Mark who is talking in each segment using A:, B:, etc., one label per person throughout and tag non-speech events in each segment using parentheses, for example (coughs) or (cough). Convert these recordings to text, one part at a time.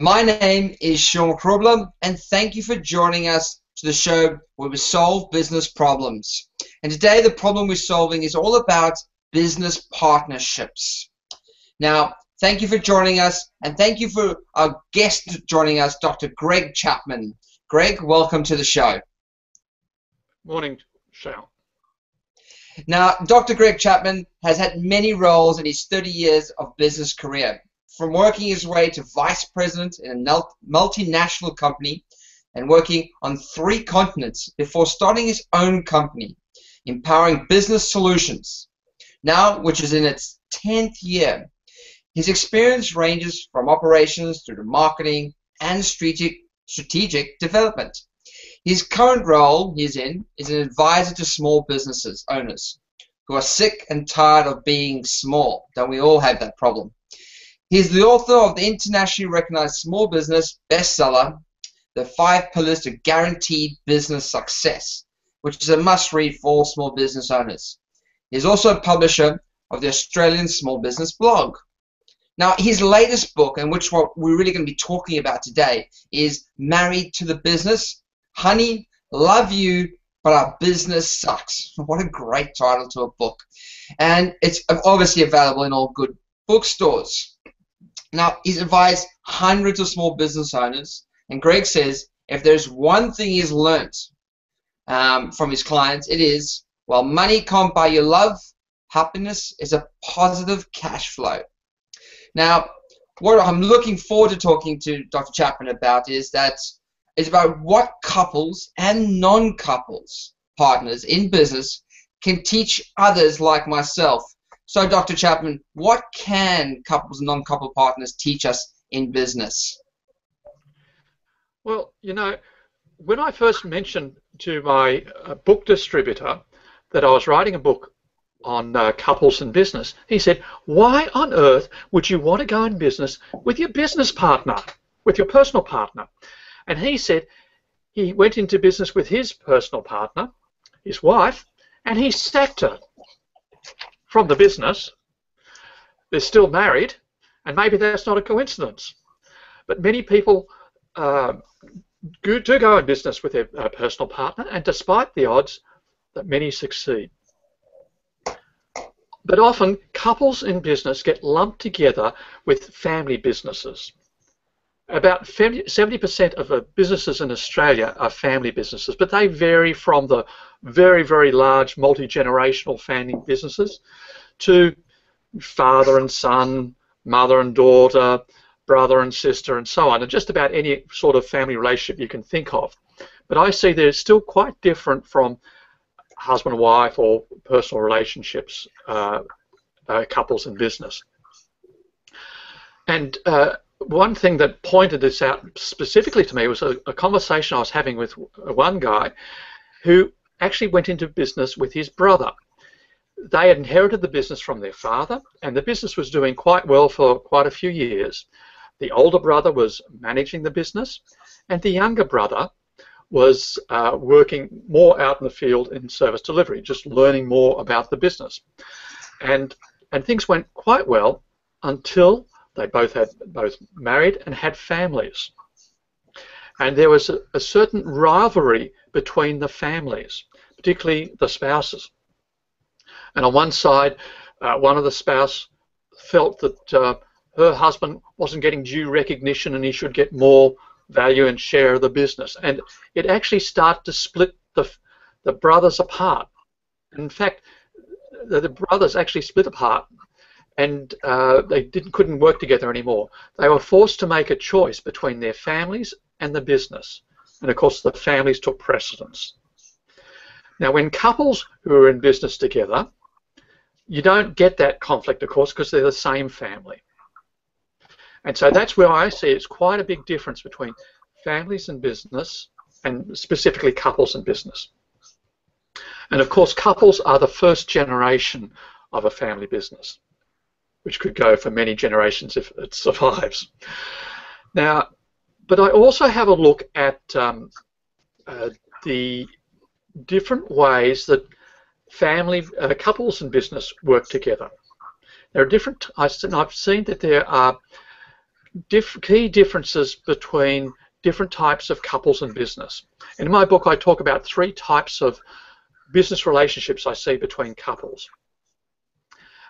A: My name is Sean Krobler, and thank you for joining us to the show where we solve business problems. And today, the problem we're solving is all about business partnerships. Now, thank you for joining us, and thank you for our guest joining us, Dr. Greg Chapman. Greg, welcome to the show.
B: Morning, Sean.
A: Now, Dr. Greg Chapman has had many roles in his 30 years of business career, from working his way to vice president in a multinational company and working on three continents before starting his own company, empowering business solutions, now which is in its 10th year. His experience ranges from operations through to marketing and strategic, strategic development. His current role he's in is an advisor to small businesses owners who are sick and tired of being small. Don't we all have that problem? He's the author of the internationally recognized small business bestseller, The Five Pillars to Guaranteed Business Success, which is a must read for all small business owners. He's also a publisher of the Australian Small Business blog. Now, his latest book, and which what we're really going to be talking about today, is Married to the Business Honey, love you, but our business sucks. (laughs) What a great title to a book. And it's obviously available in all good bookstores. Now, he's advised hundreds of small business owners, and Greg says if there's one thing he's learnt um, from his clients, it is while money can't buy you love, happiness is a positive cash flow. Now, what I'm looking forward to talking to Dr. Chapman about is that is about what couples and non-couples partners in business can teach others like myself. So, Dr. Chapman, what can couples and non-couple partners teach us in business?
B: Well, you know, when I first mentioned to my uh, book distributor that I was writing a book on uh, couples and business, he said, Why on earth would you want to go in business with your business partner, with your personal partner? And he said he went into business with his personal partner, his wife, and he sacked her from the business. They're still married, and maybe that's not a coincidence. But many people uh, do go in business with their uh, personal partner, and despite the odds, that many succeed. But often, couples in business get lumped together with family businesses about 70% of businesses in Australia are family businesses, but they vary from the very, very large multi-generational family businesses to father and son, mother and daughter, brother and sister, and so on, and just about any sort of family relationship you can think of. But I see they're still quite different from husband and wife or personal relationships, uh, uh, couples in business. And uh, one thing that pointed this out specifically to me was a, a, conversation I was having with one guy who actually went into business with his brother. They had inherited the business from their father, and the business was doing quite well for quite a few years. The older brother was managing the business, and the younger brother was uh, working more out in the field in service delivery, just learning more about the business. And, and things went quite well until they both had both married and had families. And there was a, a certain rivalry between the families, particularly the spouses. And on one side, uh, one of the spouse felt that uh, her husband wasn't getting due recognition and he should get more value and share of the business. And it actually started to split the, the brothers apart. In fact, the, the brothers actually split apart and uh, they didn't couldn't work together anymore. They were forced to make a choice between their families and the business, and of course the families took precedence. Now, when couples who are in business together, you don't get that conflict, of course, because they're the same family. And so that's where I see it's quite a big difference between families and business, and specifically couples and business. And of course, couples are the first generation of a family business which could go for many generations if it survives. Now, but I also have a look at um, uh, the different ways that family uh, couples and business work together. There are different. I've seen that there are diff key differences between different types of couples and business. In my book, I talk about three types of business relationships I see between couples.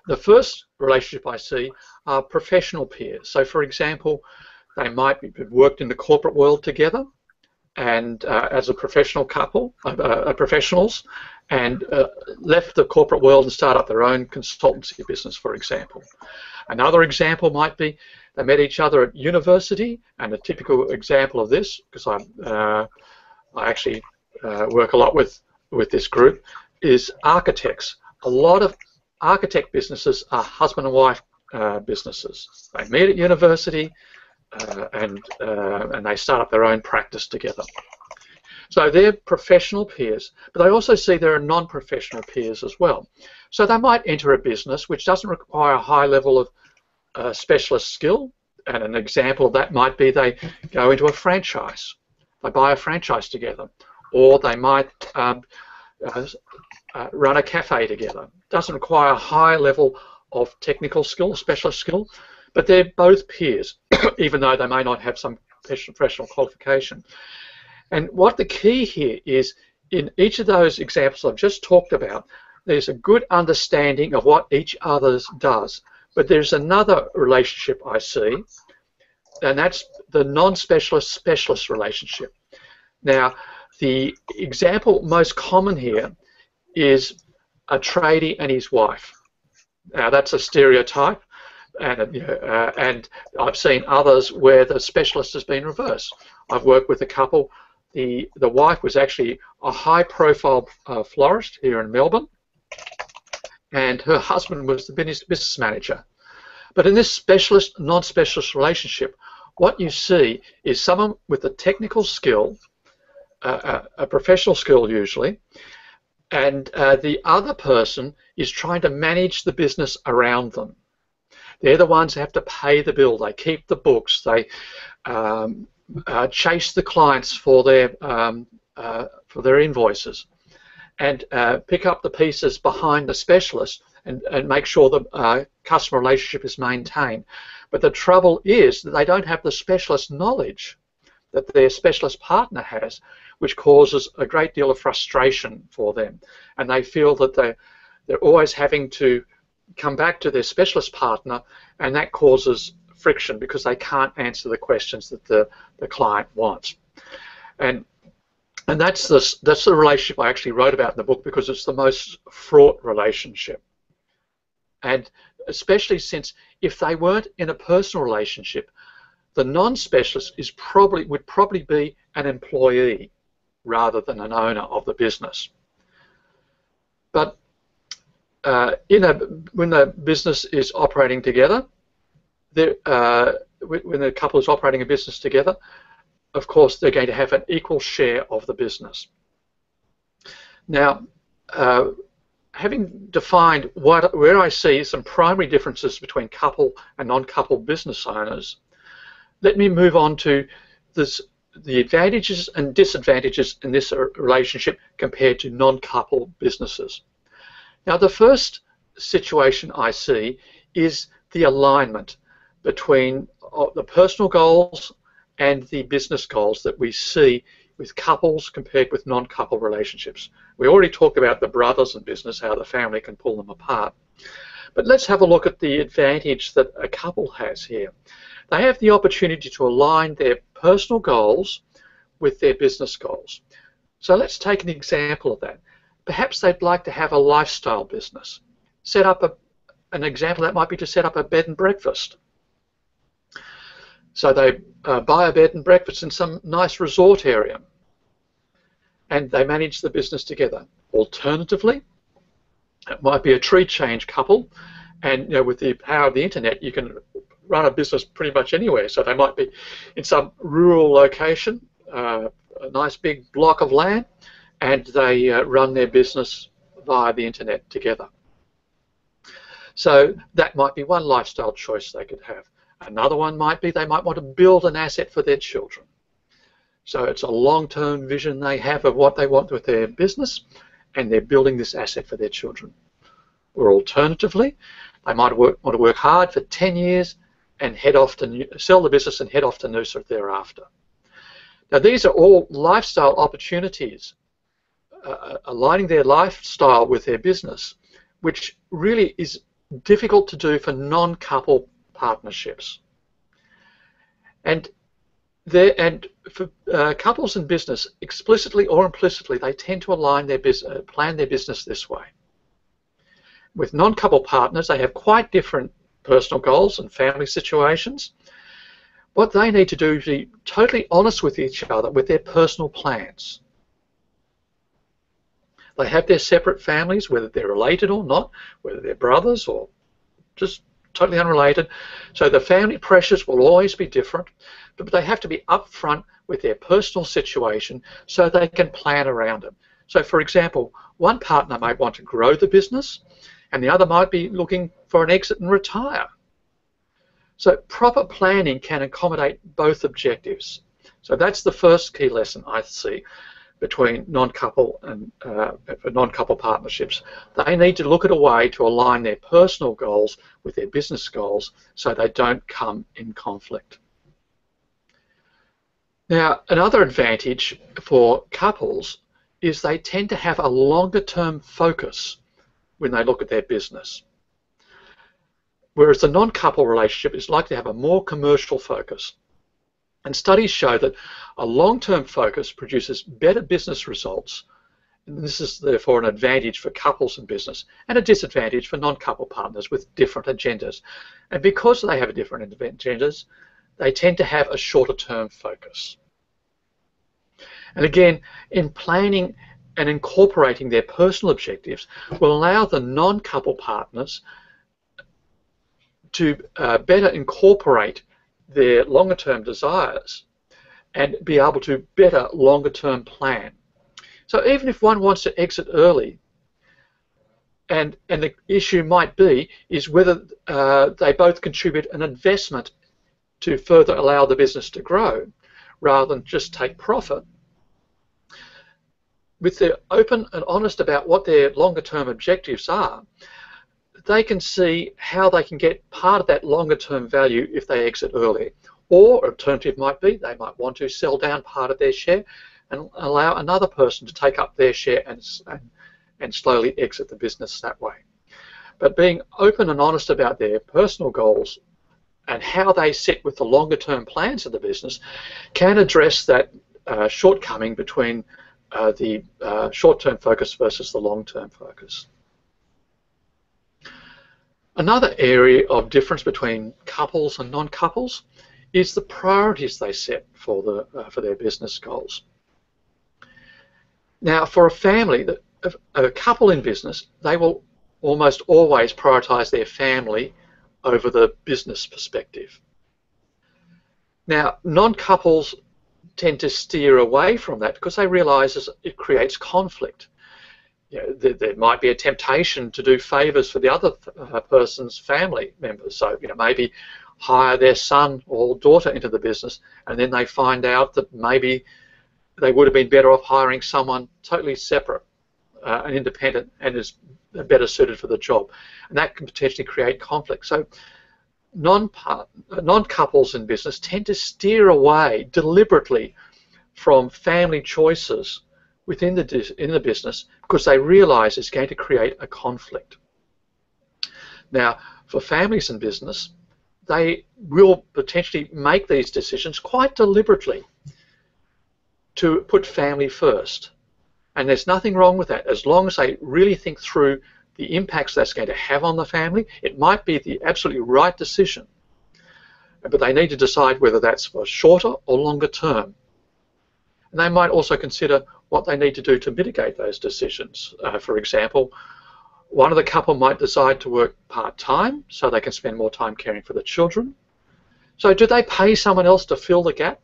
B: The first relationship I see are professional peers. So, for example, they might have worked in the corporate world together, and uh, as a professional couple, uh, uh, professionals, and uh, left the corporate world and start up their own consultancy business, for example. Another example might be they met each other at university, and a typical example of this, because I, uh, I actually uh, work a lot with, with this group, is architects. A lot of architect businesses are husband and wife uh, businesses. They meet at university, uh, and, uh, and they start up their own practice together. So they're professional peers, but they also see there are non-professional peers as well. So they might enter a business which doesn't require a high level of uh, specialist skill, and an example of that might be they go into a franchise. They buy a franchise together, or they might um, uh, run a cafe together. Doesn't require a high level of technical skill, specialist skill, but they're both peers, (coughs) even though they may not have some professional qualification. And what the key here is, in each of those examples I've just talked about, there's a good understanding of what each other does. But there's another relationship I see, and that's the non-specialist specialist relationship. Now, the example most common here is a tradie and his wife. Now, that's a stereotype, and uh, and I've seen others where the specialist has been reversed. I've worked with a couple the the wife was actually a high-profile uh, florist here in Melbourne, and her husband was the business, business manager. But in this specialist non-specialist relationship, what you see is someone with a technical skill, uh, a, a, professional skill usually, and uh, the other person is trying to manage the business around them. They're the ones who have to pay the bill. They keep the books. They um, uh, chase the clients for their um, uh, for their invoices, and uh, pick up the pieces behind the specialist and, and make sure the uh, customer relationship is maintained. But the trouble is that they don't have the specialist knowledge that their specialist partner has, which causes a great deal of frustration for them, and they feel that they they're always having to come back to their specialist partner, and that causes friction because they can't answer the questions that the, the client wants. And and that's the, that's the relationship I actually wrote about in the book because it's the most fraught relationship. And especially since if they weren't in a personal relationship, the non-specialist is probably would probably be an employee rather than an owner of the business. But uh, in a when the business is operating together, uh, when the couple is operating a business together, of course they're going to have an equal share of the business. Now, uh, having defined what, where I see some primary differences between couple and non-couple business owners, let me move on to this, the advantages and disadvantages in this relationship compared to non-couple businesses. Now, the first situation I see is the alignment between uh, the personal goals and the business goals that we see with couples compared with non-couple relationships. We already talked about the brothers in business, how the family can pull them apart. But let's have a look at the advantage that a couple has here. They have the opportunity to align their personal goals with their business goals. So let's take an example of that. Perhaps they'd like to have a lifestyle business. Set up a, an example that might be to set up a bed and breakfast so they uh, buy a bed and breakfast in some nice resort area and they manage the business together. Alternatively, it might be a tree change couple and you know, with the power of the internet you can run a business pretty much anywhere. So they might be in some rural location, uh, a nice big block of land, and they uh, run their business via the internet together. So that might be one lifestyle choice they could have. Another one might be they might want to build an asset for their children. So it's a long-term vision they have of what they want with their business, and they're building this asset for their children. Or alternatively, they might work, want to work hard for 10 years and head off to sell the business and head off to Noosa thereafter. Now these are all lifestyle opportunities, uh, uh, aligning their lifestyle with their business, which really is difficult to do for non-couple partnerships. And and for uh, couples in business, explicitly or implicitly, they tend to align their business, uh, plan their business this way. With non-couple partners, they have quite different personal goals and family situations. What they need to do is be totally honest with each other with their personal plans. They have their separate families, whether they're related or not, whether they're brothers or just totally unrelated. So the family pressures will always be different, but they have to be upfront with their personal situation so they can plan around it. So for example, one partner might want to grow the business and the other might be looking for an exit and retire. So proper planning can accommodate both objectives. So that's the first key lesson I see between non-couple and uh, non-couple partnerships. They need to look at a way to align their personal goals with their business goals so they don't come in conflict. Now, another advantage for couples is they tend to have a longer term focus when they look at their business. Whereas the non-couple relationship is likely to have a more commercial focus. And studies show that a long-term focus produces better business results. And this is therefore an advantage for couples in business and a disadvantage for non-couple partners with different agendas. And because they have different agendas, they tend to have a shorter term focus. And again, in planning and incorporating their personal objectives will allow the non-couple partners to uh, better incorporate their longer term desires and be able to better longer term plan. So even if one wants to exit early, and, and the issue might be is whether uh, they both contribute an investment to further allow the business to grow rather than just take profit, with they're open and honest about what their longer term objectives are, they can see how they can get part of that longer term value if they exit early. Or alternative might be they might want to sell down part of their share and allow another person to take up their share and, and, and slowly exit the business that way. But being open and honest about their personal goals and how they sit with the longer term plans of the business can address that uh, shortcoming between uh, the uh, short-term focus versus the long-term focus. Another area of difference between couples and non-couples is the priorities they set for the uh, for their business goals. Now, for a family, that a couple in business, they will almost always prioritize their family over the business perspective. Now, non-couples tend to steer away from that because they realize it creates conflict. You know, there, there, might be a temptation to do favors for the other uh, person's family members. So, you know, maybe hire their son or daughter into the business, and then they find out that maybe they would have been better off hiring someone totally separate uh, and independent and is better suited for the job. And that can potentially create conflict. So uh, non-couples in business tend to steer away deliberately from family choices within the in the business because they realize it's going to create a conflict. Now, for families in business, they will potentially make these decisions quite deliberately to put family first. And there's nothing wrong with that as long as they really think through the impacts that's going to have on the family. It might be the absolutely right decision, but they need to decide whether that's for shorter or longer term. And they might also consider what they need to do to mitigate those decisions. Uh, for example, one of the couple might decide to work part-time so they can spend more time caring for the children. So do they pay someone else to fill the gap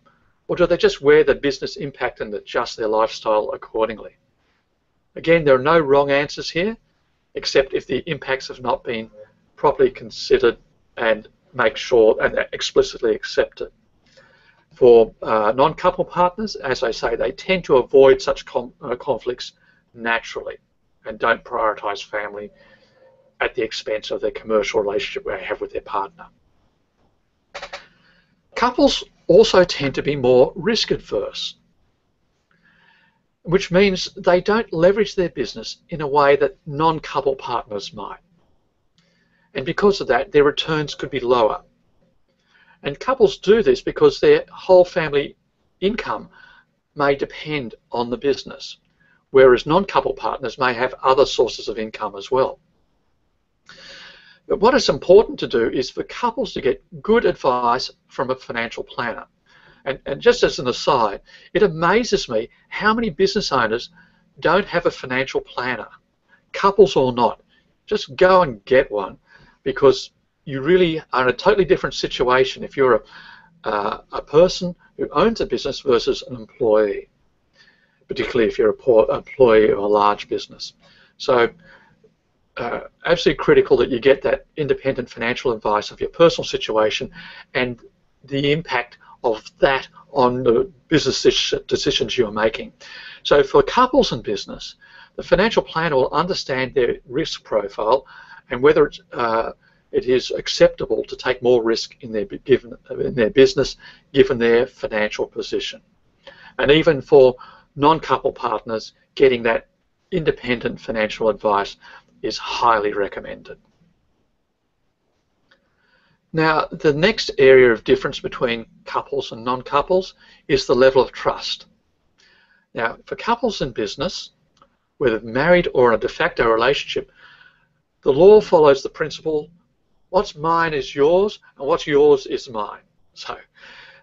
B: or do they just wear the business impact and adjust their lifestyle accordingly? Again, there are no wrong answers here except if the impacts have not been properly considered and make sure and explicitly accepted. For uh, non-couple partners, as I say, they tend to avoid such uh, conflicts naturally and don't prioritize family at the expense of their commercial relationship they have with their partner. Couples also tend to be more risk adverse, which means they don't leverage their business in a way that non-couple partners might. And because of that, their returns could be lower. And couples do this because their whole family income may depend on the business, whereas non-couple partners may have other sources of income as well. But what is important to do is for couples to get good advice from a financial planner. And, and just as an aside, it amazes me how many business owners don't have a financial planner, couples or not. Just go and get one because you really are in a totally different situation if you're a, uh, a person who owns a business versus an employee, particularly if you're a poor employee of a large business. So uh, absolutely critical that you get that independent financial advice of your personal situation and the impact of that on the business decisions you're making. So for couples in business, the financial planner will understand their risk profile and whether it's, uh, it is acceptable to take more risk in their given in their business given their financial position. And even for non-couple partners, getting that independent financial advice is highly recommended. Now, the next area of difference between couples and non-couples is the level of trust. Now, for couples in business, whether married or in a de facto relationship, the law follows the principle, what's mine is yours, and what's yours is mine. So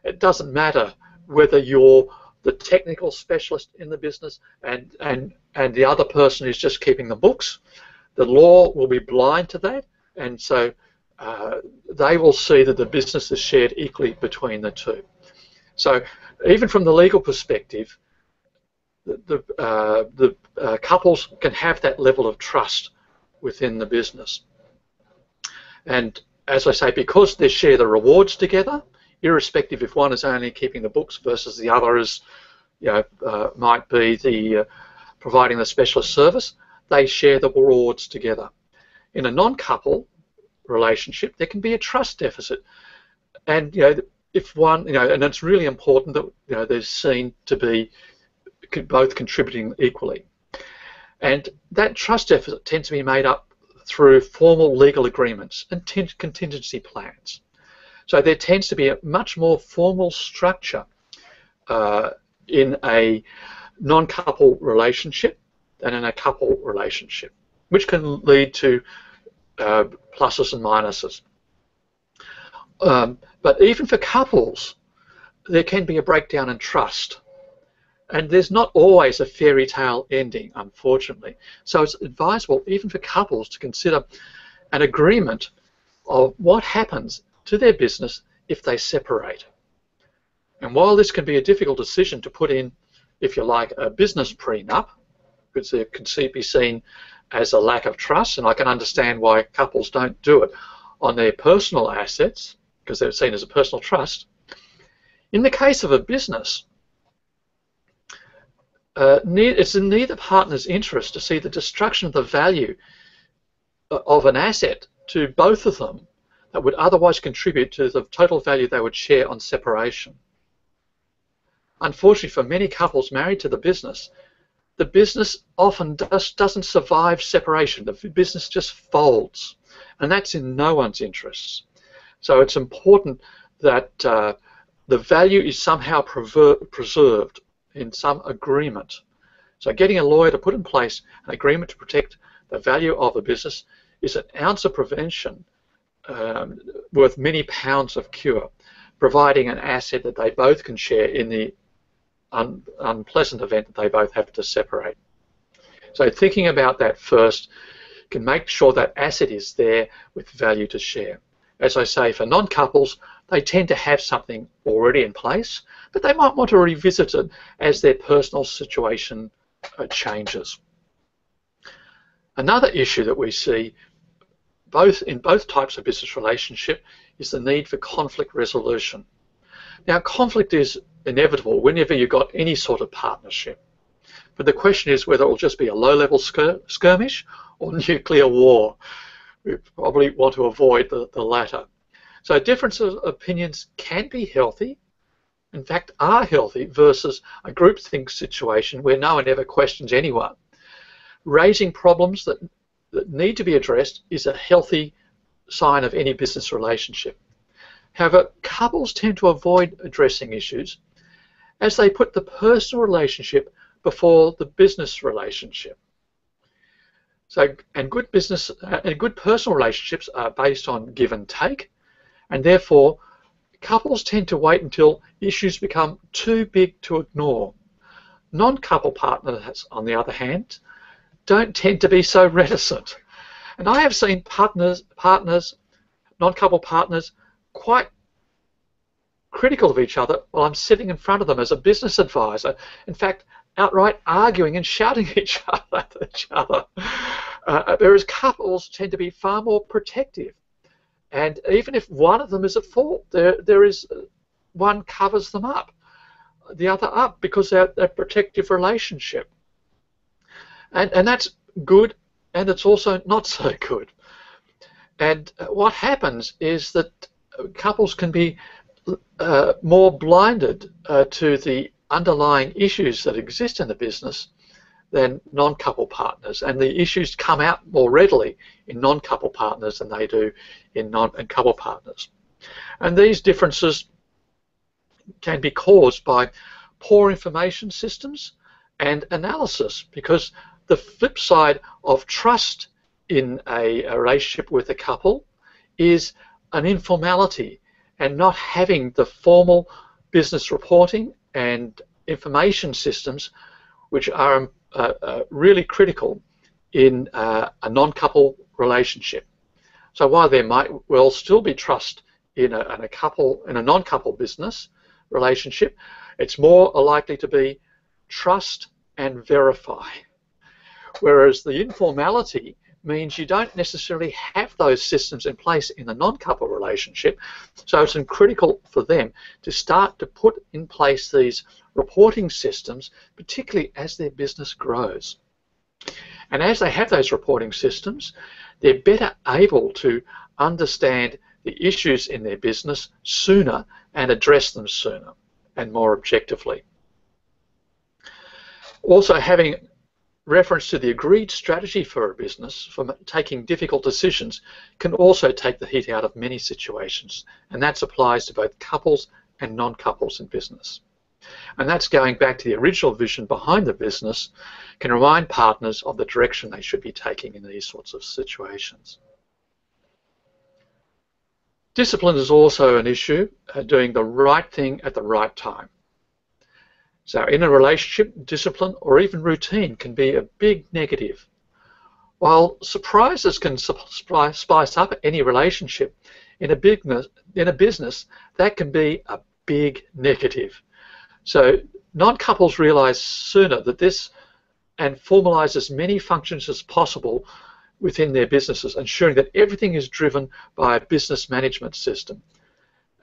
B: it doesn't matter whether you're the technical specialist in the business and, and, and the other person is just keeping the books the law will be blind to that, and so uh, they will see that the business is shared equally between the two. So even from the legal perspective, the, uh, the uh, couples can have that level of trust within the business. And as I say, because they share the rewards together, irrespective if one is only keeping the books versus the other is, you know, uh, might be the uh, providing the specialist service, they share the rewards together. In a non-couple relationship, there can be a trust deficit, and you know if one, you know, and it's really important that you know they're seen to be both contributing equally, and that trust deficit tends to be made up through formal legal agreements and contingency plans. So there tends to be a much more formal structure uh, in a non-couple relationship than in a couple relationship, which can lead to uh, pluses and minuses. Um, but even for couples, there can be a breakdown in trust. And there's not always a fairy tale ending, unfortunately. So it's advisable, even for couples, to consider an agreement of what happens to their business if they separate. And while this can be a difficult decision to put in, if you like, a business prenup, can be seen as a lack of trust, and I can understand why couples don't do it on their personal assets because they're seen as a personal trust. In the case of a business, uh, it's in neither partner's interest to see the destruction of the value uh, of an asset to both of them that would otherwise contribute to the total value they would share on separation. Unfortunately, for many couples married to the business, the business often does, doesn't survive separation. The business just folds, and that's in no one's interests. So it's important that uh, the value is somehow preserved in some agreement. So getting a lawyer to put in place an agreement to protect the value of a business is an ounce of prevention um, worth many pounds of cure, providing an asset that they both can share in the un unpleasant event that they both have to separate. So thinking about that first can make sure that asset is there with value to share. As I say, for non-couples, they tend to have something already in place, but they might want to revisit it as their personal situation uh, changes. Another issue that we see both in both types of business relationship is the need for conflict resolution. Now, conflict is inevitable whenever you've got any sort of partnership. But the question is whether it will just be a low-level skir skirmish or (laughs) nuclear war. We probably want to avoid the, the latter. So differences of opinions can be healthy, in fact are healthy, versus a groupthink situation where no one ever questions anyone. Raising problems that, that need to be addressed is a healthy sign of any business relationship. However, couples tend to avoid addressing issues as they put the personal relationship before the business relationship. So, and good business uh, and good personal relationships are based on give and take, and therefore, couples tend to wait until issues become too big to ignore. Non-couple partners, on the other hand, don't tend to be so (laughs) reticent. And I have seen partners, partners, non-couple partners, quite critical of each other while I'm sitting in front of them as a business advisor. In fact, outright arguing and shouting (laughs) each other. At each other. Uh, uh, whereas couples tend to be far more protective. And even if one of them is at fault, there, there is uh, one covers them up, the other up because they're, a protective relationship. And, and that's good, and it's also not (laughs) so good. And uh, what happens is that couples can be uh, more blinded uh, to the underlying issues that exist in the business than non-couple partners, and the issues come out more readily in non-couple partners than they do in non and couple partners. And these differences can be caused by poor information systems and analysis, because the flip side of trust in a, a relationship with a couple is an informality and not having the formal business reporting and information systems which are uh, uh, really critical in uh, a non-couple relationship. So while there might well still be trust in a, in a couple in a non-couple business relationship, it's more likely to be trust and verify. Whereas the informality means you don't necessarily have those systems in place in the non-couple relationship. So it's critical for them to start to put in place these reporting systems, particularly as their business grows. And as they have those reporting systems, they're better able to understand the issues in their business sooner and address them sooner and more objectively. Also having reference to the agreed strategy for a business for taking difficult decisions can also take the heat out of many situations, and that applies to both couples and non-couples in business. And that's going back to the original vision behind the business, can remind partners of the direction they should be taking in these sorts of situations. Discipline is also an issue, uh, doing the right thing at the right time. So in a relationship, discipline or even routine can be a big negative. While surprises can spice up any relationship, in a business, in a business that can be a big negative. So non-couples realize sooner that this and formalize as many functions as possible within their businesses, ensuring that everything is driven by a business management system.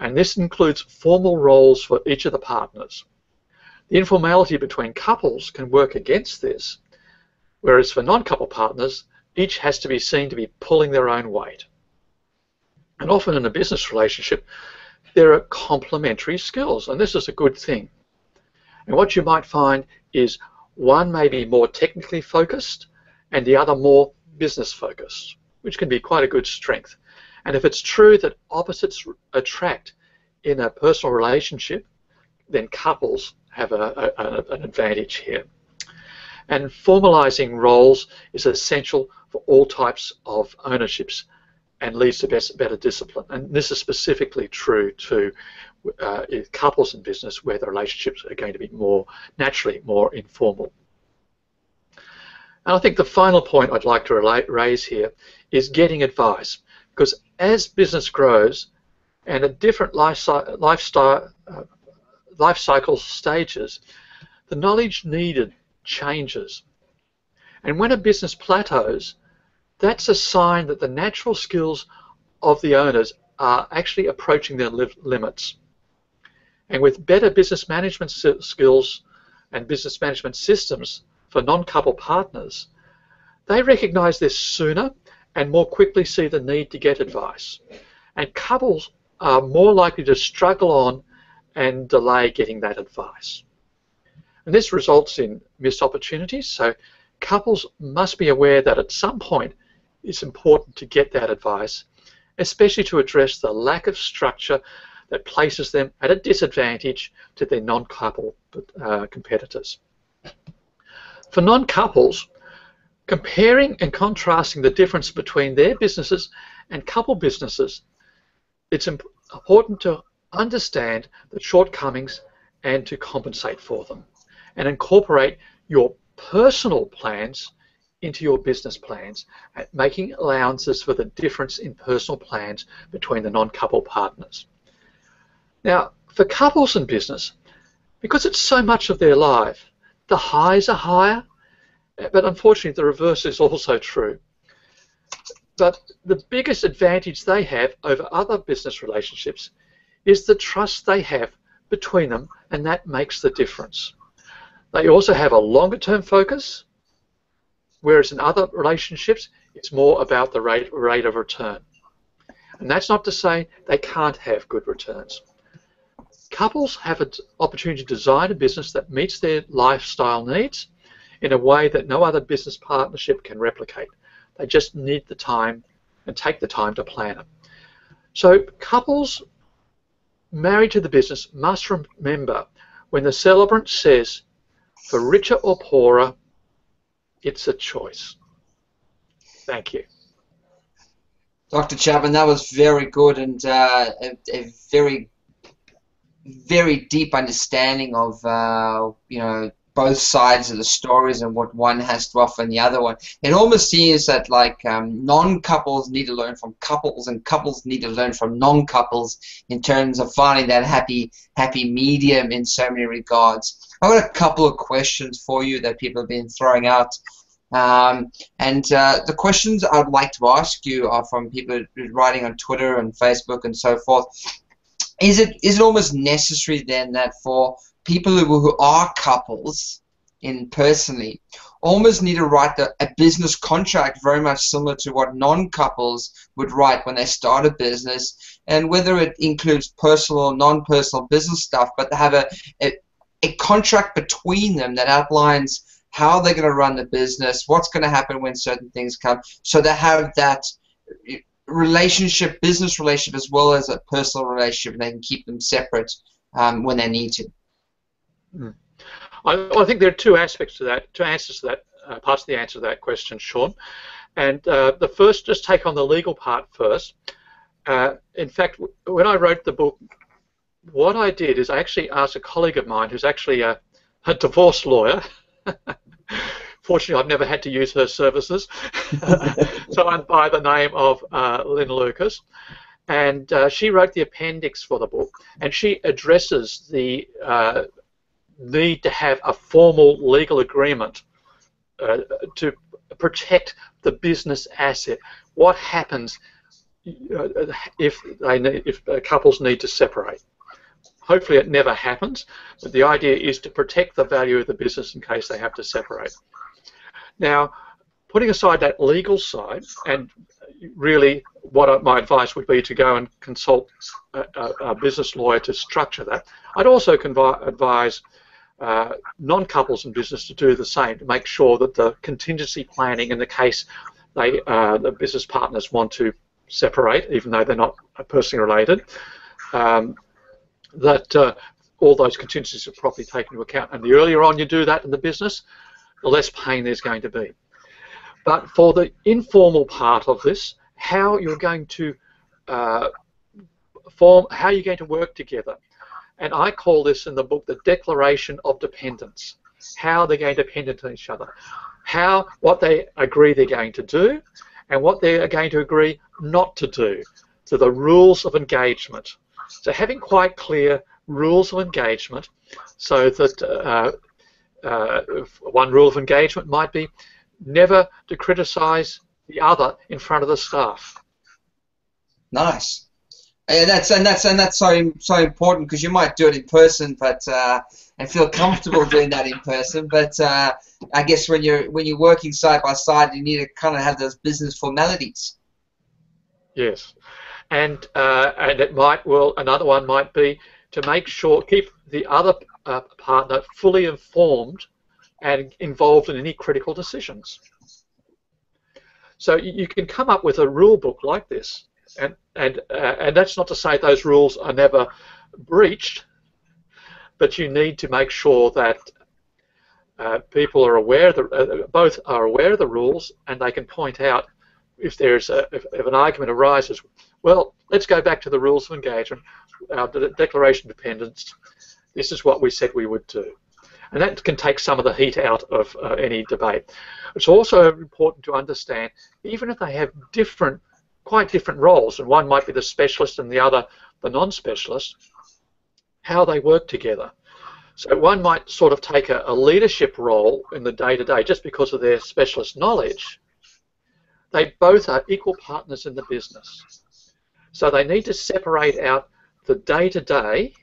B: And this includes formal roles for each of the partners. The informality between couples can work against this, whereas for non-couple partners, each has to be seen to be pulling their own weight. And often in a business relationship, there are complementary skills, and this is a good thing. And what you might find is one may be more technically focused and the other more business focused, which can be quite a good strength. And if it's true that opposites attract in a personal relationship, then couples have a, a, an advantage here. And formalizing roles is essential for all types of ownerships and leads to best, better discipline. And this is specifically true to uh, couples in business where the relationships are going to be more naturally more informal. And I think the final point I'd like to relate, raise here is getting advice. Because as business grows and a different lifestyle, uh, life cycle stages, the knowledge needed changes. And when a business plateaus, that's a sign that the natural skills of the owners are actually approaching their li limits. And with better business management skills and business management systems for non-couple partners, they recognize this sooner and more quickly see the need to get advice. And couples are more likely to struggle on and delay getting that advice. And this results in missed opportunities, so couples must be aware that at some point it's important to get that advice, especially to address the lack of structure that places them at a disadvantage to their non-couple uh, competitors. For non-couples, comparing and contrasting the difference between their businesses and couple businesses, it's important to understand the shortcomings and to compensate for them and incorporate your personal plans into your business plans, uh, making allowances for the difference in personal plans between the non-couple partners. Now, for couples in business, because it's so much of their life, the highs are higher, uh, but unfortunately the reverse is also true. But the biggest advantage they have over other business relationships is the trust they have between them, and that makes the difference. They also have a longer term focus, whereas in other relationships, it's more about the rate, rate of return. And that's not to say they can't have good returns. Couples have an opportunity to design a business that meets their lifestyle needs in a way that no other business partnership can replicate. They just need the time and take the time to plan it. So couples married to the business must remember when the celebrant says, for richer or poorer, it's a choice. Thank you.
A: Dr. Chapman, that was very good and uh, a, a, very, very deep understanding of, uh, you know, both sides of the stories and what one has to offer and the other one. It almost seems that like um, non-couples need to learn from couples and couples need to learn from non-couples in terms of finding that happy happy medium in so many regards. I've got a couple of questions for you that people have been throwing out. Um, and uh, the questions I'd like to ask you are from people writing on Twitter and Facebook and so forth. Is it is it almost necessary then that for people who, who are couples in personally almost need to write the, a business contract very much similar to what non-couples would write when they start a business. And whether it includes personal or non-personal business stuff but they have a, a, a contract between them that outlines how they're going to run the business what's going to happen when certain things come. So they have that relationship business relationship as well as a personal relationship and they can keep them separate um, when they need to
B: Mm. I, I, think there are two aspects to that, two answers to that, uh, parts of the answer to that question, Sean. And uh, the first, just take on the legal part first. Uh, in fact, when I wrote the book, what I did is I actually asked a colleague of mine who's actually a, a divorce lawyer. (laughs) Fortunately, I've never had to use her services. (laughs) so I'm by the name of uh, Lynn Lucas and uh, she wrote the appendix for the book, and she addresses the uh, need to have a formal legal agreement uh, to protect the business asset. What happens uh, if need, if couples need to separate? Hopefully, it never happens. But the idea is to protect the value of the business in case they have to separate. Now, putting aside that legal side, and really, what my advice would be to go and consult a, a, a business lawyer to structure that. I'd also advise uh, non-couples in business to do the same to make sure that the contingency planning in the case they uh, the business partners want to separate, even though they're not personally related, um, that uh, all those contingencies are properly taken into account. And the earlier on you do that in the business, the less pain there's going to be. But for the informal part of this, how you're going to uh, form, how you're going to work together, and I call this in the book the declaration of dependence. How they're going to depend on each other. How, what they agree they're going to do, and what they are going to agree not to do. So the rules of engagement. So having quite clear rules of engagement so that uh, uh, one rule of engagement might be never to criticize the other in front of the staff.
A: Nice. And that's and that's and that's so so important because you might do it in person, but uh, and feel comfortable doing that in person. But uh, I guess when you're when you're working side by side, you need to kind of have those business formalities.
B: Yes, and uh, and it might well another one might be to make sure keep the other uh, partner fully informed and involved in any critical decisions. So you can come up with a rule book like this, and and uh, and that's not to say those rules are never breached, but you need to make sure that uh, people are aware uh, both are aware of the rules and they can point out if there's a, if, if, an argument arises. Well, let's go back to the rules of engagement, uh, the Declaration of Independence. This is what we said we would do and that can take some of the heat out of uh, any debate. It's also important to understand, even if they have different, quite different roles, and one might be the specialist and the other the non-specialist, how they work together. So one might sort of take a, a leadership role in the day-to-day -day just because of their specialist knowledge. They both are equal partners in the business. So they need to separate out the day-to-day -day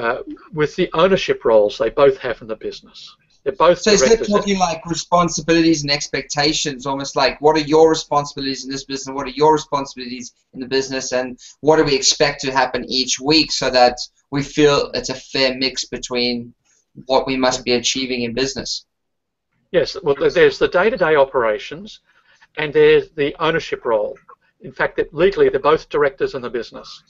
B: uh, with the ownership roles they both have in the business. They're both.
A: So is that talking like responsibilities and expectations, almost like what are your responsibilities in this business, what are your responsibilities in the business, and what do we expect to happen each week, so that we feel it's a fair mix between what we must be achieving in business.
B: Yes, well, there's the day-to-day operations, and there's the ownership role. In fact, legally, they're both directors in the business.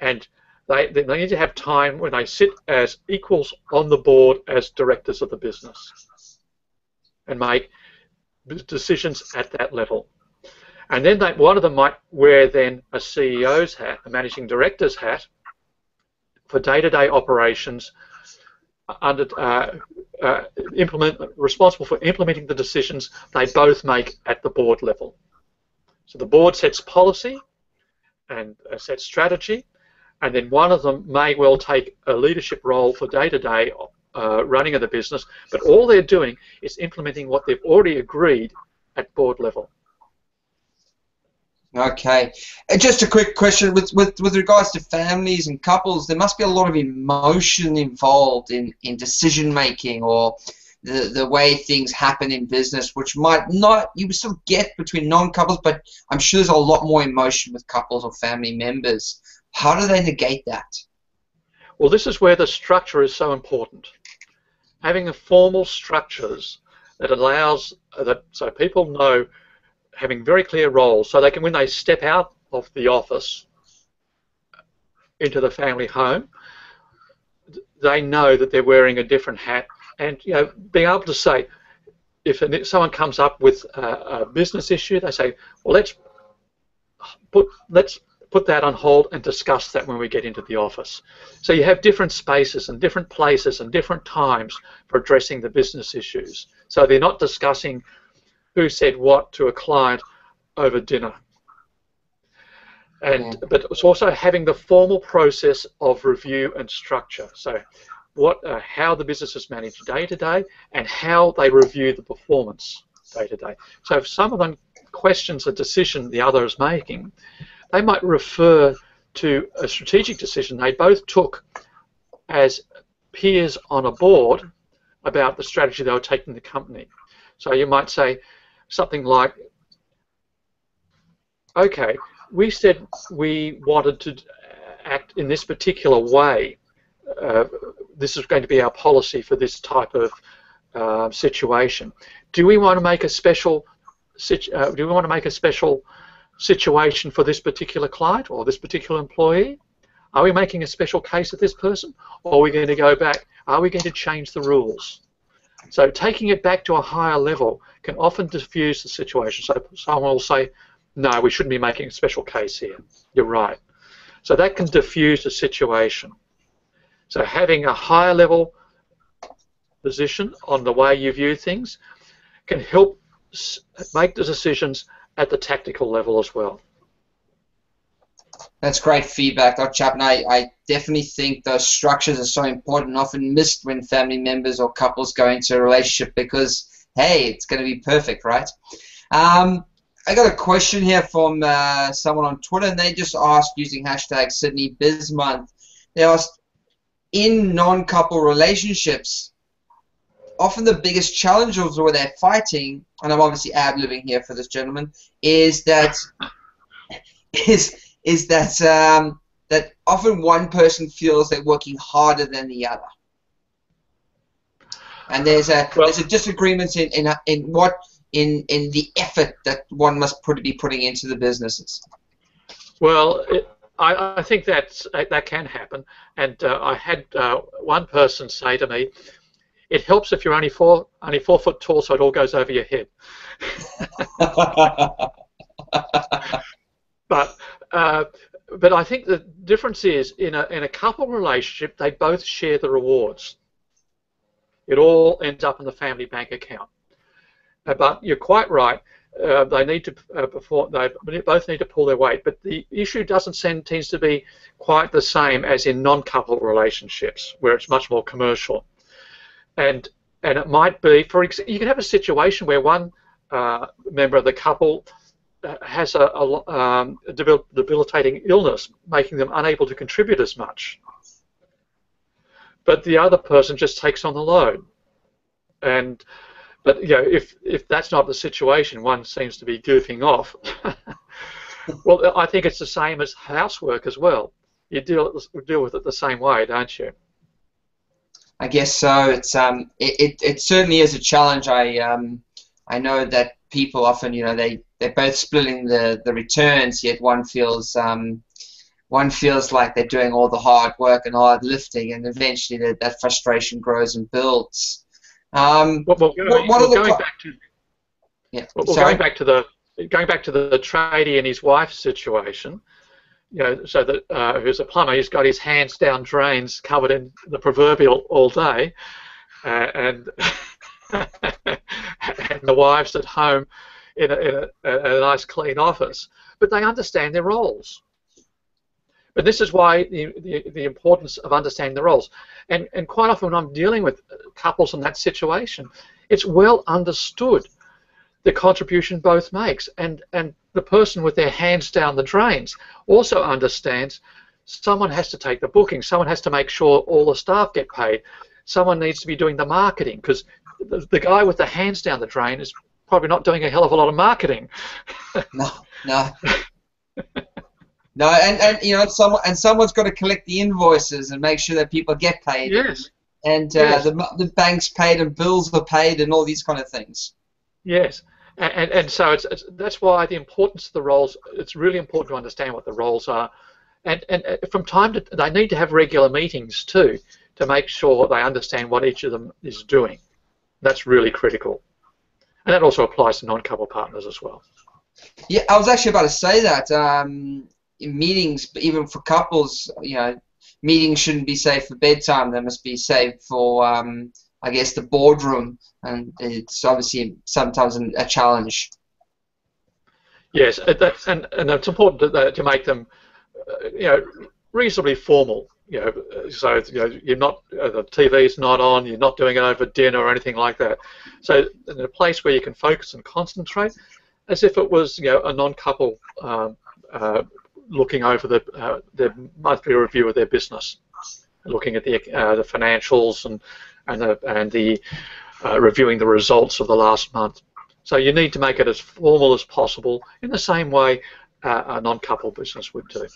B: And they, they need to have time when they sit as equals on the board as directors of the business and make decisions at that level. And then they, one of them might wear then a CEO's hat, a managing director's hat, for day-to-day -day operations, uh, under uh, uh, implement responsible for implementing the decisions they both make at the board level. So the board sets policy and uh, sets strategy, and then one of them may well take a leadership role for day-to-day uh, running of the business, but all they're doing is implementing what they've already agreed at board level.
A: Okay. And just a quick question with, with, with regards to families and couples, there must be a lot of emotion involved in, in decision making or the, the way things happen in business, which might not, you still get between non couples, but I'm sure there's a lot more emotion with couples or family members. How do they negate that?
B: Well, this is where the structure is so important. Having a formal structures that allows that so people know having very clear roles, so they can when they step out of the office into the family home, they know that they're wearing a different hat, and you know being able to say if someone comes up with a, a business issue, they say, well, let's put let's put that on hold and discuss that when we get into the office. So you have different spaces and different places and different times for addressing the business issues. So they're not discussing who said what to a client over dinner. And but it's also having the formal process of review and structure. So what uh, how the business is managed day to day and how they review the performance day to day. So if someone questions a decision the other is making, they might refer to a strategic decision they both took as peers on a board about the strategy they were taking the company. So you might say something like, okay, we said we wanted to act in this particular way. Uh, this is going to be our policy for this type of uh, situation. Do we want to make a special? Uh, do we want to make a special situation for this particular client or this particular employee? Are we making a special case of this person? Or are we going to go back? Are we going to change the rules? So taking it back to a higher level can often diffuse the situation. So someone will say, no, we shouldn't be making a special case here. You're right. So that can diffuse the situation. So having a higher level position on the way you view things can help make the decisions at the tactical level as well.
A: That's great feedback, Dr. Chapman. I, I definitely think those structures are so important, often missed when family members or couples go into a relationship because, hey, it's going to be perfect, right? Um, I got a question here from uh, someone on Twitter, and they just asked using hashtag Sydney Month. They asked, in non-couple relationships, often the biggest challenges where they're fighting, and I'm obviously ab living here for this gentleman, is that is is that um, that often one person feels they're working harder than the other, and there's a well, there's a disagreement in in, in what in in the effort that one must put be putting into the businesses.
B: Well, it, I, I think that that can happen, and uh, I had uh, one person say to me, "It helps if you're only four only four foot tall, so it all goes over your head." (laughs) but uh, but I think the difference is in a in a couple relationship, they both share the rewards. It all ends up in the family bank account. Uh, but you're quite right uh, they need to uh, perform. They both need to pull their weight, but the issue doesn't seem tends to be quite the same as in non-couple relationships, where it's much more commercial. And and it might be, for example, you can have a situation where one uh, member of the couple uh, has a, a, um, a debilitating illness, making them unable to contribute as much. But the other person just takes on the load, and but you know, if if that's not the situation, one seems to be goofing off. (laughs) well, I think it's the same as housework as well. You deal deal with it the same way, don't you?
A: I guess so. It's um, it, it, it certainly is a challenge. I um, I know that people often, you know, they they're both splitting the the returns, yet one feels um, one feels like they're doing all the hard work and hard lifting, and eventually that, that frustration grows and builds. Um,
B: well, well, what, what well, going back to yeah, well, going back to the going back to the tradie and his wife situation, you know, so that uh, who's a plumber, he's got his hands down drains covered in the proverbial all day, uh, and (laughs) and the wife's at home in a, in a, a nice clean office, but they understand their roles. But this is why the, the, the, importance of understanding the roles. And, and quite often when I'm dealing with couples in that situation, it's well understood the contribution both makes. And, and the person with their hands down the drains also understands someone has to take the booking, someone has to make sure all the staff get paid, someone needs to be doing the marketing because the, the guy with the hands down the drain is probably not doing a hell of a lot of marketing. (laughs)
A: no, no. No, and, and you know, someone and someone's got to collect the invoices and make sure that people get paid.
B: Yes.
A: And uh, yes. the the bank's paid and bills are paid and all these kind of things.
B: Yes. And, and, so it's, it's, that's why the importance of the roles. It's really important to understand what the roles are, and and uh, from time to they need to have regular meetings too to make sure they understand what each of them is doing. That's really critical, and that also applies to non-couple partners as well.
A: Yeah, I was actually about to say that. Um, meetings, even for couples, you know, meetings shouldn't be saved for bedtime. They must be saved for, um, I guess, the boardroom, and it's obviously sometimes a challenge.
B: Yes, that's, and and it's important to, to make them, uh, you know, reasonably formal. You know, so you know you're not uh, the TV's not on. You're not doing it over dinner or anything like that. So in a place where you can focus and concentrate, as if it was you know a non-couple um, uh, looking over the uh, the monthly review of their business, looking at the uh, the financials and and the and the uh, reviewing the results of the last month. So you need to make it as formal as possible, in the same way uh, a non-couple business would do.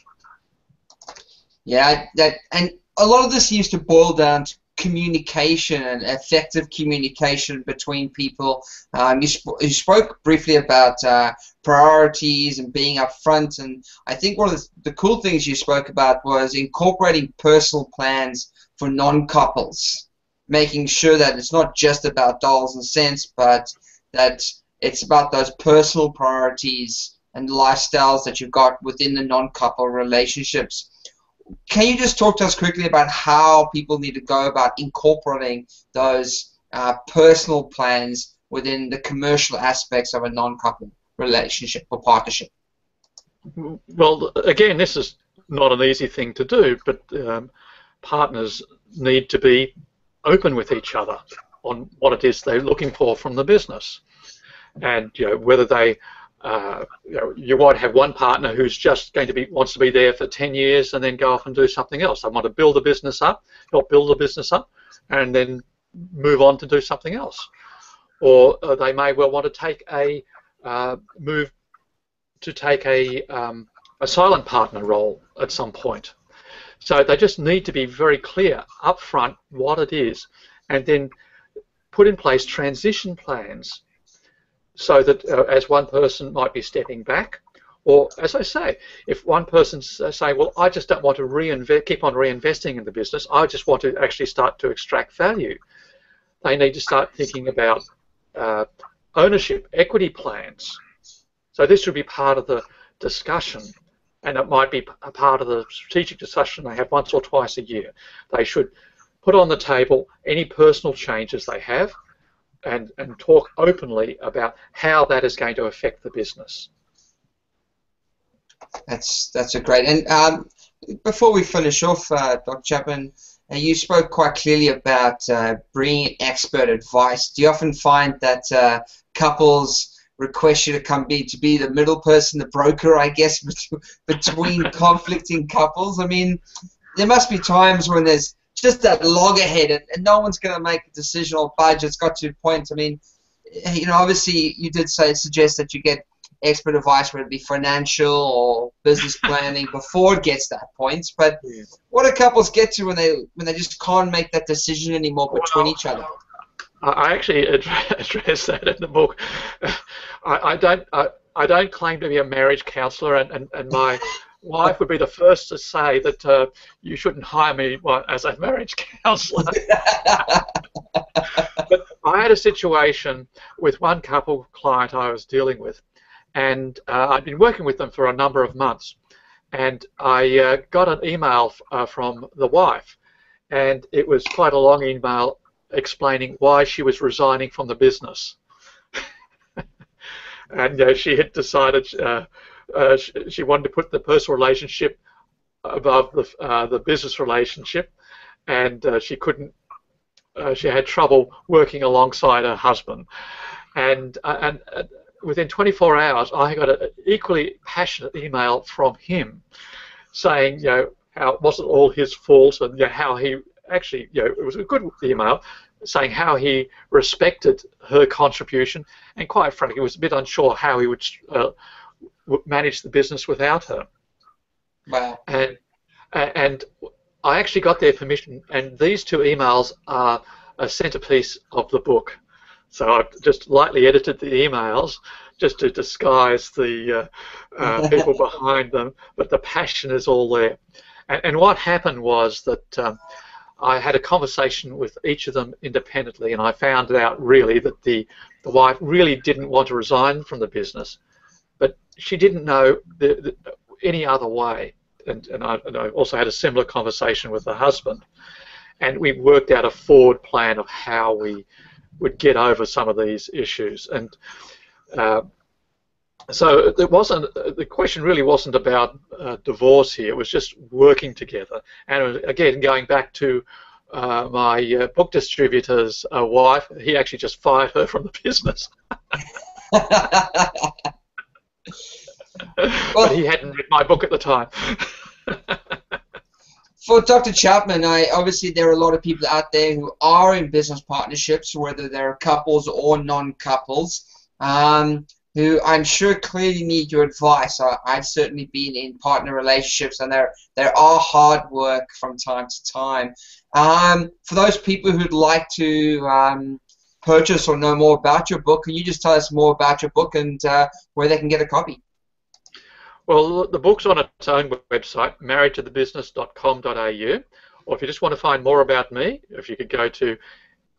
A: Yeah, that and a lot of this used to boil down to communication and effective communication between people. Um, you, sp you, spoke briefly about uh, priorities and being upfront, and I think one of the, the, cool things you spoke about was incorporating personal plans for non-couples, making sure that it's not just about dollars and cents, but that it's about those personal priorities and lifestyles that you've got within the non-couple relationships can you just talk to us quickly about how people need to go about incorporating those uh, personal plans within the commercial aspects of a non-couple relationship or partnership?
B: Well, again, this is not an easy thing to do, but um, partners need to be open with each other on what it is they're looking for from the business, and you know whether they uh, you, know, you might have one partner who's just going to be wants to be there for 10 years and then go off and do something else. They want to build a business up, help build a business up, and then move on to do something else, or uh, they may well want to take a uh, move to take a um, a silent partner role at some point. So they just need to be very clear upfront what it is, and then put in place transition plans so that uh, as one person might be stepping back, or as I say, if one person's uh, saying, well, I just don't want to reinvest, keep on reinvesting in the business, I just want to actually start to extract value, they need to start thinking about uh, ownership, equity plans. So this should be part of the discussion and it might be a part of the strategic discussion they have once or twice a year. They should put on the table any personal changes they have and, and talk openly about how that is going to affect the business.
A: That's that's a great. And um, before we finish off, uh, Dr. Chapman, uh, you spoke quite clearly about uh, bringing expert advice. Do you often find that uh, couples request you to come be to be the middle person, the broker, I guess, (laughs) between (laughs) conflicting couples? I mean, there must be times when there's just that loggerhead and, and no one's going to make a decision or budge. It's got to a point. I mean, eh, you know, obviously you did say suggest that you get expert advice, whether it be financial or business planning, before it gets that point. But yeah. what do couples get to when they when they just can't make that decision anymore between well, each other?
B: I actually (laughs) address that in the book. (laughs) I, I don't I, I, don't claim to be a marriage counsellor, and, and, and my (laughs) wife would be the first to say that uh, you shouldn't hire me as a marriage counsellor. but I had a situation with one couple client I was dealing with, and uh, I'd been working with them for a number of months, and I uh, got an email uh, from the wife, and it was quite a long email explaining why she was resigning from the business. (laughs) and uh, she had decided uh, uh, she, she, wanted to put the personal relationship above the, uh, the business relationship, and she couldn't. She had trouble working alongside her husband, and and within 24 hours, I got an equally passionate email from him saying, you know, how it wasn't all his fault and you know, how he actually, you know, it was a good email saying how he respected her contribution and quite frankly was a bit unsure how he would uh, manage the business without her.
A: Wow.
B: And and I actually got their permission, and these two emails are a centerpiece of the book. So I've just lightly edited the emails just to disguise the uh, uh, (laughs) people behind them, but the passion is all there. And, and what happened was that um, I had a conversation with each of them independently, and I found out really that the, the wife really didn't want to resign from the business, but she didn't know the, the, any other way. And, and, I, and I also had a similar conversation with the husband, and we worked out a forward plan of how we would get over some of these issues. And uh, so it wasn't the question really wasn't about uh, divorce here. It was just working together. And again, going back to uh, my uh, book distributor's uh, wife, he actually just fired her from the business. (laughs) well, but he hadn't read my book at the time. (laughs)
A: for Dr. Chapman, I obviously there are a lot of people out there who are in business partnerships, whether they're couples or non-couples. Um, who I'm sure clearly need your advice. I, have certainly been in partner relationships, and there there are hard work from time to time. Um, for those people who'd like to um, purchase or know more about your book, can you just tell us more about your book and uh, where they can get a copy?
B: Well, the book's on its own website, marriedtothebusiness.com.au, or if you just want to find more about me, if you could go to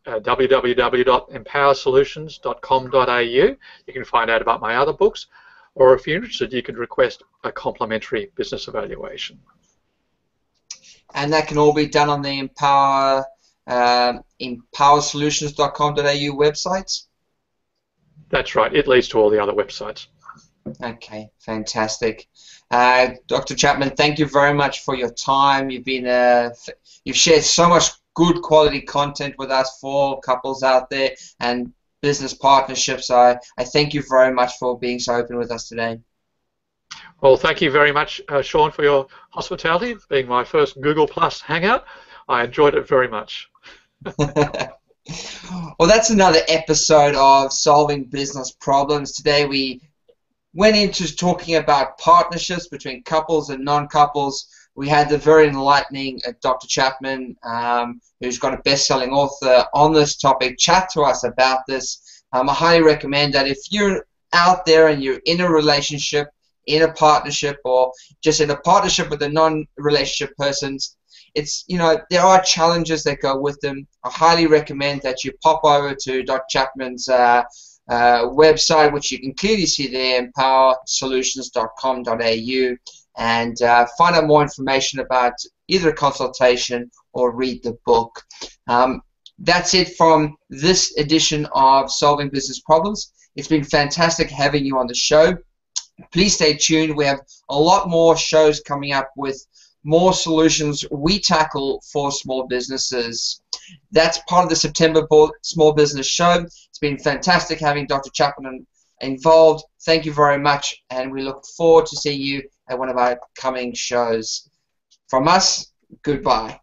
B: uh, www.empowersolutions.com.au. You can find out about my other books, or if you're interested, you can request a complimentary business evaluation.
A: And that can all be done on the Empower uh, empowersolutions.com.au website.
B: That's right. It leads to all the other websites.
A: Okay, fantastic. Uh, Dr. Chapman, thank you very much for your time. You've been uh, you've shared so much good quality content with us for couples out there and business partnerships. I, I thank you very much for being so open with us today.
B: Well, thank you very much, uh, Sean, for your hospitality, being my first Google Plus Hangout. I enjoyed it very much. (laughs)
A: Well, that's another episode of Solving Business Problems. Today we went into talking about partnerships between couples and non-couples. We had the very enlightening uh, Dr. Chapman, um, who's got a best-selling author on this topic, chat to us about this. Um, I highly recommend that if you're out there and you're in a relationship, in a partnership, or just in a partnership with a non-relationship person, it's you know there are challenges that go with them. I highly recommend that you pop over to Dr. Chapman's uh, uh, website, which you can clearly see there, empowersolutions.com.au, and uh, find out more information about either a consultation or read the book. Um, that's it from this edition of Solving Business Problems. It's been fantastic having you on the show. Please stay tuned. We have a lot more shows coming up with more solutions we tackle for small businesses. That's part of the September Small Business Show. It's been fantastic having Dr. Chapman involved. Thank you very much, and we look forward to seeing you at one of our coming shows. From us, goodbye.